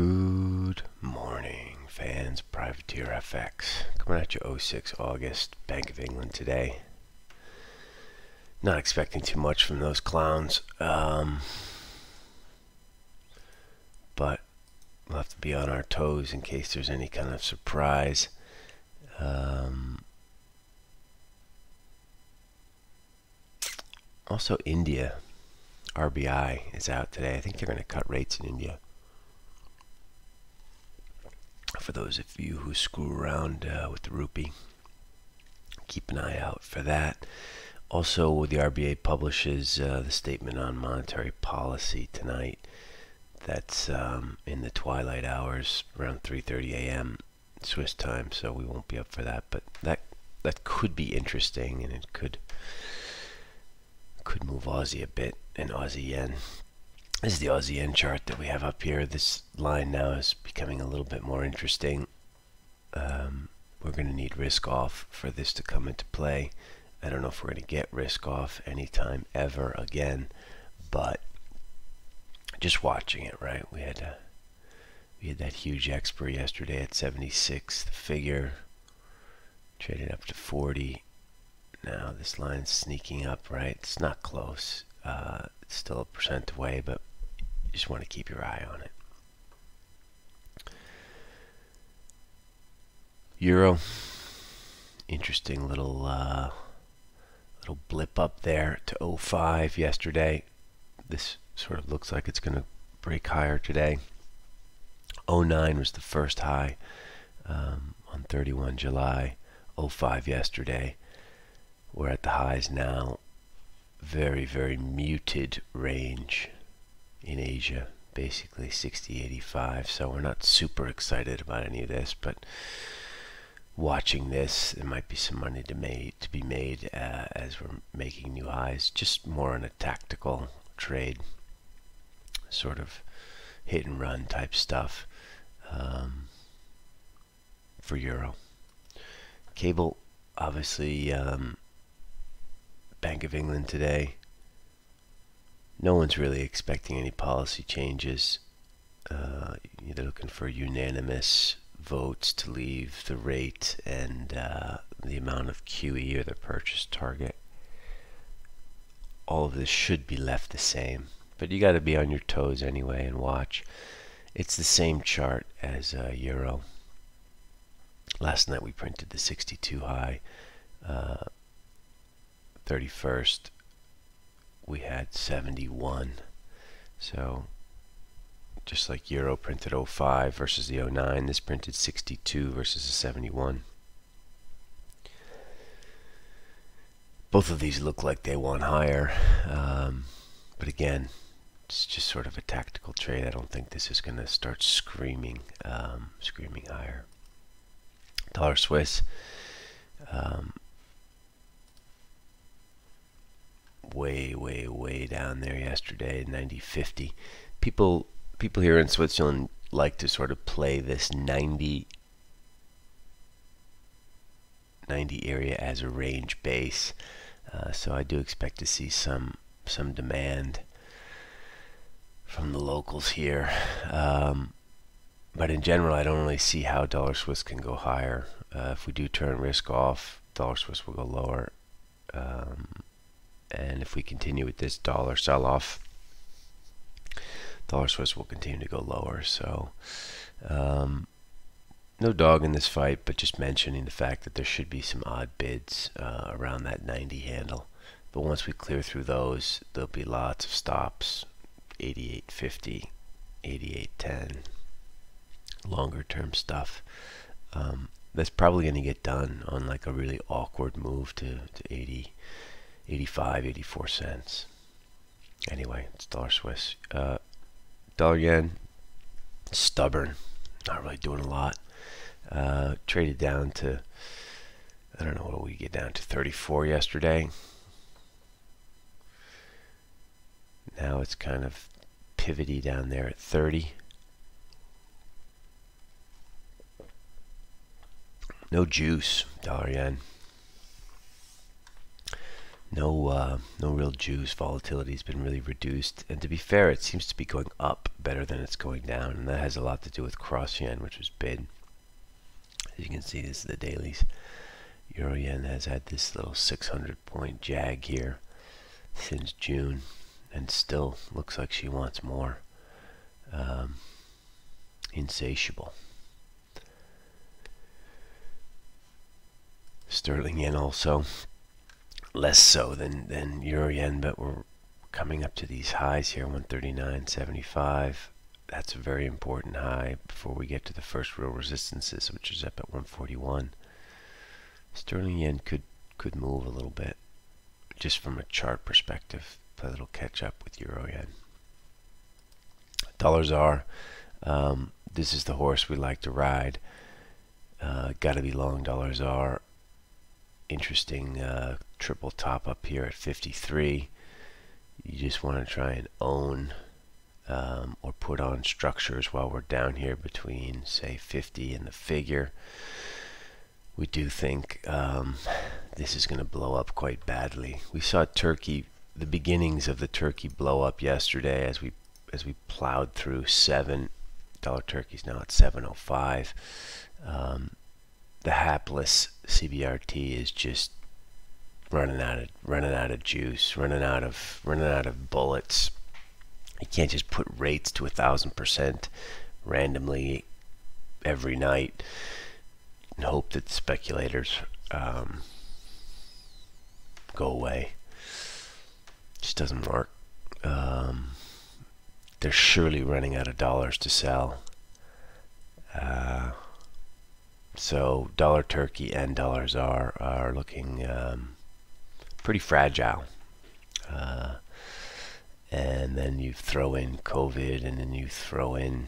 Good morning, fans. Privateer FX coming at you 06 August, Bank of England today. Not expecting too much from those clowns, um, but we'll have to be on our toes in case there's any kind of surprise. Um, also, India RBI is out today. I think they're going to cut rates in India for those of you who screw around uh, with the rupee, keep an eye out for that. Also, the RBA publishes uh, the statement on monetary policy tonight. That's um, in the twilight hours, around 3:30 a.m. Swiss time, so we won't be up for that. But that that could be interesting, and it could could move Aussie a bit and Aussie yen. This is the Aussie yen chart that we have up here. This line now is becoming a little bit more interesting. Um, we're going to need risk off for this to come into play. I don't know if we're going to get risk off anytime ever again, but just watching it, right? We had a, we had that huge expiry yesterday at 76. The figure traded up to 40. Now this line's sneaking up, right? It's not close. Uh, it's still a percent away, but you just want to keep your eye on it. Euro, interesting little uh, little blip up there to 05 yesterday. This sort of looks like it's going to break higher today. 09 was the first high um, on 31 July. 05 yesterday. We're at the highs now. Very, very muted range in Asia, basically 60.85. So we're not super excited about any of this, but watching this, there might be some money to made to be made uh, as we're making new highs. Just more on a tactical trade, sort of hit and run type stuff um, for euro. Cable, obviously, um, Bank of England today no one's really expecting any policy changes. Uh, they're looking for unanimous votes to leave the rate and uh, the amount of QE or the purchase target. All of this should be left the same, but you got to be on your toes anyway and watch. It's the same chart as uh, Euro. Last night we printed the 62 high, uh, 31st we had 71. So just like Euro printed 05 versus the 09, this printed 62 versus the 71. Both of these look like they want higher, um, but again, it's just sort of a tactical trade. I don't think this is going to start screaming, um, screaming higher. Dollar Swiss, um, way, way, way down there yesterday, 90.50. People, people here in Switzerland like to sort of play this 90, 90 area as a range base. Uh, so I do expect to see some some demand from the locals here. Um, but in general, I don't really see how dollar Swiss can go higher. Uh, if we do turn risk off, dollar Swiss will go lower. Um, and if we continue with this dollar sell-off, dollar Swiss will continue to go lower. So um, no dog in this fight, but just mentioning the fact that there should be some odd bids uh, around that 90 handle. But once we clear through those, there'll be lots of stops, 88.50, 88.10, longer term stuff. Um, that's probably going to get done on like a really awkward move to, to 80. 85, 84 cents. Anyway, it's dollar Swiss. Uh, dollar yen, stubborn, not really doing a lot. Uh, traded down to, I don't know what we get down to 34 yesterday. Now it's kind of pivoty down there at 30. No juice, dollar yen. No uh, no real juice. Volatility has been really reduced, and to be fair, it seems to be going up better than it's going down, and that has a lot to do with cross yen, which was bid. As you can see, this is the dailies. Euro yen has had this little 600 point jag here since June, and still looks like she wants more. Um, insatiable. Sterling yen also less so than than euro yen, but we're coming up to these highs here, 139.75. That's a very important high before we get to the first real resistances, which is up at 141. Sterling yen could could move a little bit, just from a chart perspective, a little catch up with euro yen. Dollar ZAR. Um, this is the horse we like to ride. Uh, Got to be long dollar ZAR interesting uh, triple top up here at 53. You just want to try and own um, or put on structures while we're down here between, say, 50 and the figure. We do think um, this is going to blow up quite badly. We saw Turkey, the beginnings of the Turkey blow up yesterday as we as we plowed through seven dollar turkeys now at 705. Um, the hapless CBRT is just running out of running out of juice, running out of running out of bullets. You can't just put rates to a thousand percent randomly every night and hope that speculators um, go away. It just doesn't work. Um, they're surely running out of dollars to sell. Uh, so dollar turkey and dollar ZAR are looking um, pretty fragile. Uh, and then you throw in COVID, and then you throw in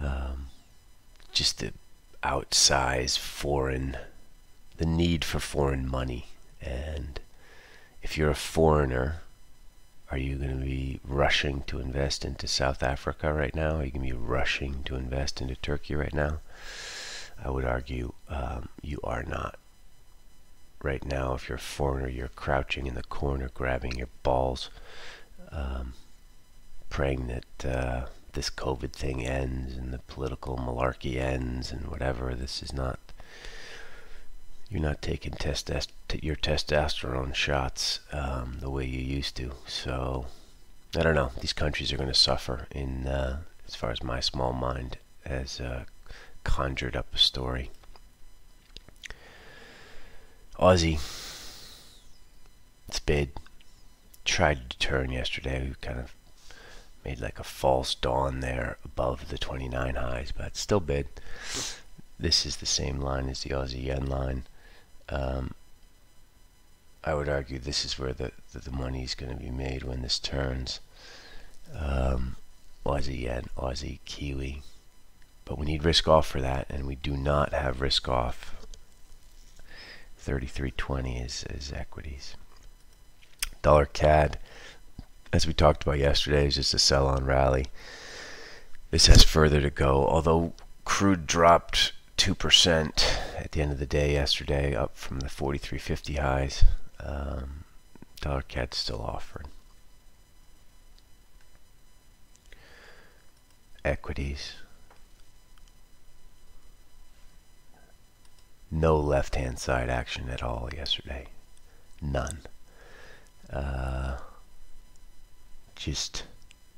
um, just the outsized foreign, the need for foreign money. And if you're a foreigner, are you going to be rushing to invest into South Africa right now? Are you going to be rushing to invest into Turkey right now? I would argue um, you are not. Right now, if you're a foreigner, you're crouching in the corner, grabbing your balls, um, praying that uh, this COVID thing ends and the political malarkey ends and whatever. This is not you're not taking your testosterone shots um, the way you used to. So I don't know. These countries are going to suffer in uh, as far as my small mind has uh, conjured up a story. Aussie, it's bid. Tried to turn yesterday. We kind of made like a false dawn there above the 29 highs, but still bid. This is the same line as the Aussie yen line. Um, I would argue this is where the, the, the money is going to be made when this turns. Um, Aussie yen, Aussie Kiwi. But we need risk off for that, and we do not have risk off. 3320 is, is equities. Dollar CAD, as we talked about yesterday, is just a sell on rally. This has further to go, although crude dropped 2% at the end of the day yesterday, up from the 43.50 highs. Um, dollar CAD still offered. Equities. No left hand side action at all yesterday. None. Uh, just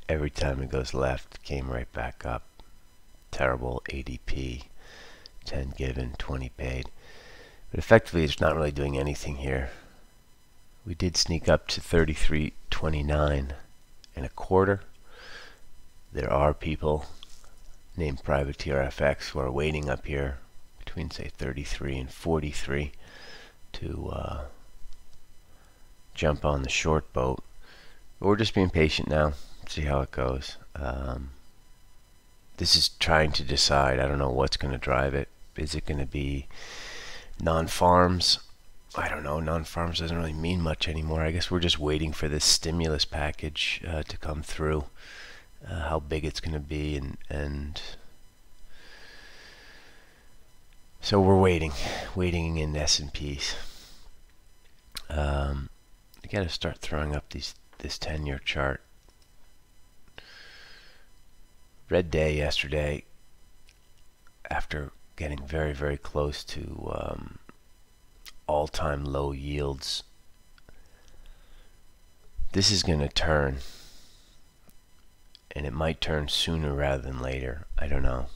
every time it goes left, came right back up. Terrible ADP. 10 given, 20 paid. But effectively, it's not really doing anything here. We did sneak up to 33.29 and a quarter. There are people named Privateer FX who are waiting up here between say 33 and 43 to uh, jump on the short boat. But we're just being patient now, see how it goes. Um, this is trying to decide. I don't know what's going to drive it. Is it going to be non-farms? I don't know. Non-farms doesn't really mean much anymore. I guess we're just waiting for this stimulus package uh, to come through. Uh, how big it's going to be, and and so we're waiting, waiting in S and P's. Um, you got to start throwing up these this 10-year chart. Red day yesterday after getting very, very close to um, all-time low yields. This is going to turn, and it might turn sooner rather than later. I don't know.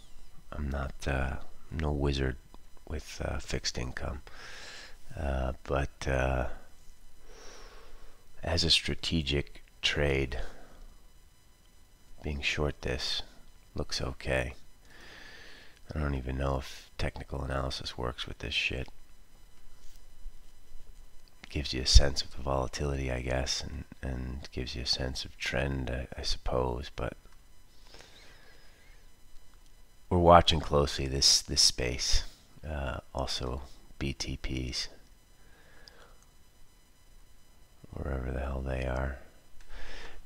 I'm not uh, no wizard with uh, fixed income, uh, but uh, as a strategic trade, being short this looks okay. I don't even know if technical analysis works with this shit. Gives you a sense of the volatility, I guess, and, and gives you a sense of trend, I, I suppose, but we're watching closely this, this space. Uh, also BTPs, wherever the hell they are.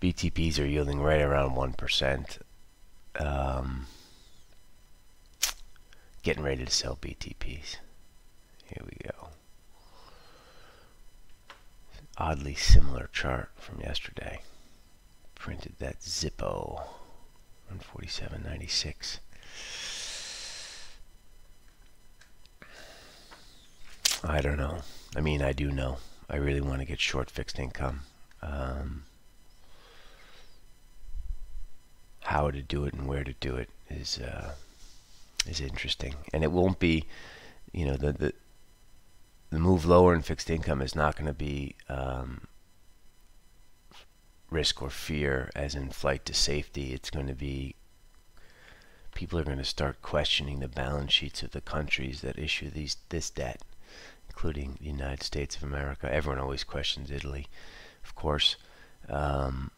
BTPs are yielding right around 1%. Um, getting ready to sell BTPs. Here we go. Oddly similar chart from yesterday. Printed that Zippo 147.96. I don't know. I mean, I do know. I really want to get short fixed income. Um, how to do it and where to do it is uh, is interesting, and it won't be, you know, the the the move lower in fixed income is not going to be um, risk or fear, as in flight to safety. It's going to be people are going to start questioning the balance sheets of the countries that issue these this debt, including the United States of America. Everyone always questions Italy, of course, um,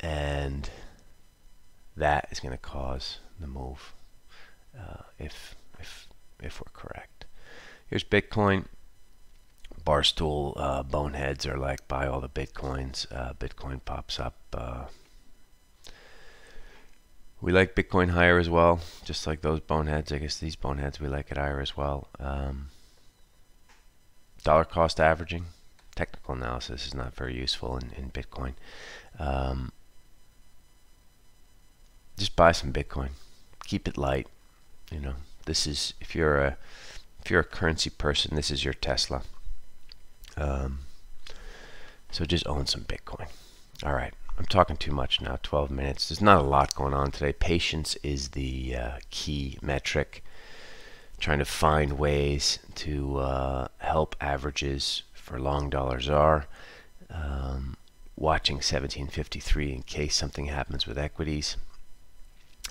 and that is going to cause the move uh, if if if we're correct. Here's Bitcoin. Barstool uh, boneheads are like buy all the bitcoins. Uh, Bitcoin pops up. Uh, we like Bitcoin higher as well, just like those boneheads. I guess these boneheads we like it higher as well. Um, dollar cost averaging, technical analysis is not very useful in, in Bitcoin. Um, just buy some Bitcoin. Keep it light. You know, this is if you're a if you're a currency person, this is your Tesla. Um, so just own some Bitcoin. All right, I'm talking too much now. 12 minutes. There's not a lot going on today. Patience is the uh, key metric. Trying to find ways to uh, help averages for long dollar ZAR. Um, watching 1753 in case something happens with equities.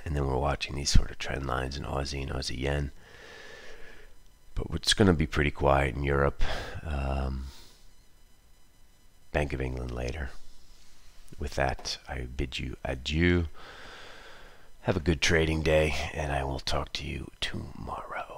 And then we're watching these sort of trend lines in Aussie and Aussie yen. But it's going to be pretty quiet in Europe. Um, Bank of England later. With that, I bid you adieu. Have a good trading day, and I will talk to you tomorrow.